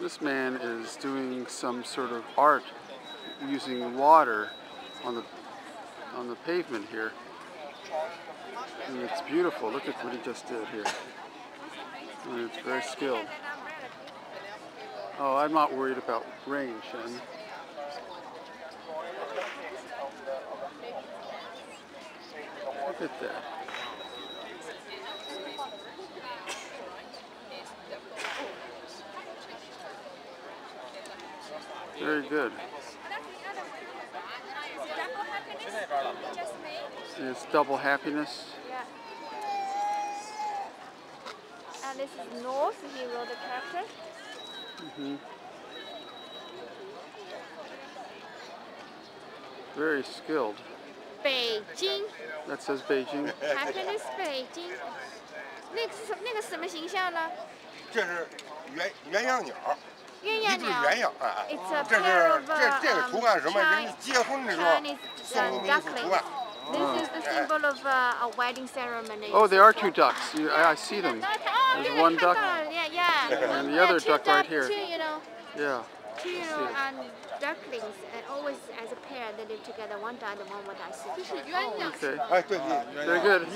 This man is doing some sort of art using water on the on the pavement here. And it's beautiful. Look at what he just did here. And it's very skilled. Oh, I'm not worried about rain, Shen. Look at that. Very good. And it's double happiness. Yeah. And this is North, he wrote the character. hmm Very skilled. 北京 That says Beijing. happiness 北京，那个是什那个什么形象呢？这是鸳鸳鸯鸟，鸳鸯 一对鸟。鸳鸯啊。 It's a 这 pair 是 of 这这个 um, 图案是什么？人 Chi- 家结婚的时候 Chinese 送 uh, 的那幅图 duckling. 案。 This is the symbol of uh, a wedding ceremony. Oh, there are two ducks. You, I, I see them. There's There's one duck Yeah, yeah. and the Yeah, other two duck right duck- here. Two, you know, Yeah. two, you see know, it. and ducklings, and always as a pair, they live together. One died, one would die. 这是鸳鸯。 Okay. 哎，对对。Very good.